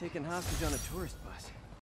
taken hostage on a tourist bus.